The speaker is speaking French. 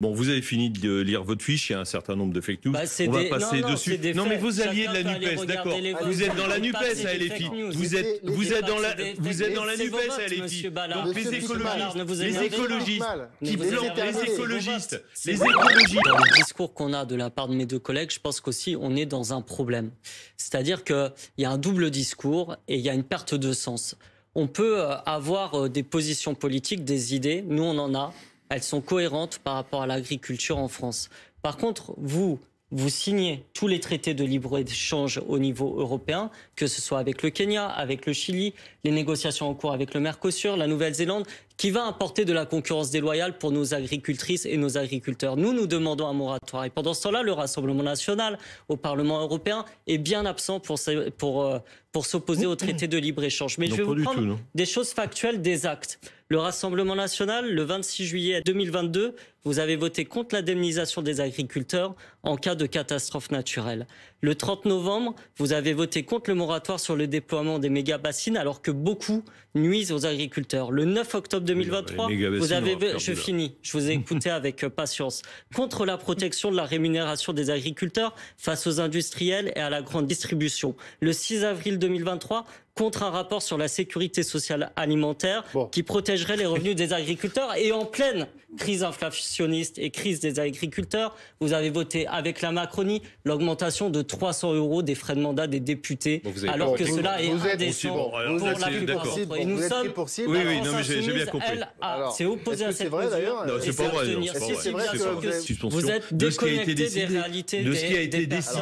Bon, vous avez fini de lire votre fiche, il y a un certain nombre de fake news. Bah, c'est On va passer non, non, dessus. Non, mais alliés Chacun de la NUPES, d'accord. Vous êtes dans la NUPES à LFI. Vous êtes, vous êtes dans la, vous êtes dans la NUPES à LFI. Donc les écologistes, vous les écologistes qui vous plantent, les écologistes, les écologistes. Dans le discours qu'on a de la part de mes deux collègues, je pense qu'aussi on est dans un problème. C'est-à-dire qu'il y a un double discours et il y a une perte de sens. On peut euh, avoir euh, des positions politiques, des idées, nous on en a, elles sont cohérentes par rapport à l'agriculture en France. Par contre, vous, vous signez tous les traités de libre-échange au niveau européen, que ce soit avec le Kenya, avec le Chili, les négociations en cours avec le Mercosur, la Nouvelle-Zélande, qui va apporter de la concurrence déloyale pour nos agricultrices et nos agriculteurs. Nous, nous demandons un moratoire. Et pendant ce temps-là, le Rassemblement national au Parlement européen est bien absent pour, euh, pour s'opposer au traité de libre-échange. Mais Non, je vais vous prendre tout, des choses factuelles, des actes. Le Rassemblement national, le 26 juillet 2022, vous avez voté contre l'indemnisation des agriculteurs en cas de catastrophe naturelle. Le 30 novembre, vous avez voté contre le moratoire sur le déploiement des méga-bassines alors que beaucoup nuisent aux agriculteurs. Le 9 octobre 2023, les méga-bassines, vous avez, faire je finis, je vous ai écouté avec euh, patience, contre la protection de la rémunération des agriculteurs face aux industriels et à la grande distribution. Le 6 avril 2023, contre un rapport sur la sécurité sociale alimentaire Bon. qui protégerait les revenus des agriculteurs. Et en pleine crise inflationniste et crise des agriculteurs, vous avez voté avec la Macronie l'augmentation de 300 euros des frais de mandat des députés, Bon, alors que cela est Vous indécent pour la plupart d'entre eux. Nous sommes pour cible. Oui, la oui, France non, mais j'ai- j'ai bien compris. Elle a- Alors, s'est opposée est-ce à que cette c'est vrai, mesure. d'ailleurs Non, c'est pas vrai, c'est vrai. C'est Vous êtes de ce qui a été déconnecté des décidé, réalités de ce qui a été décidé.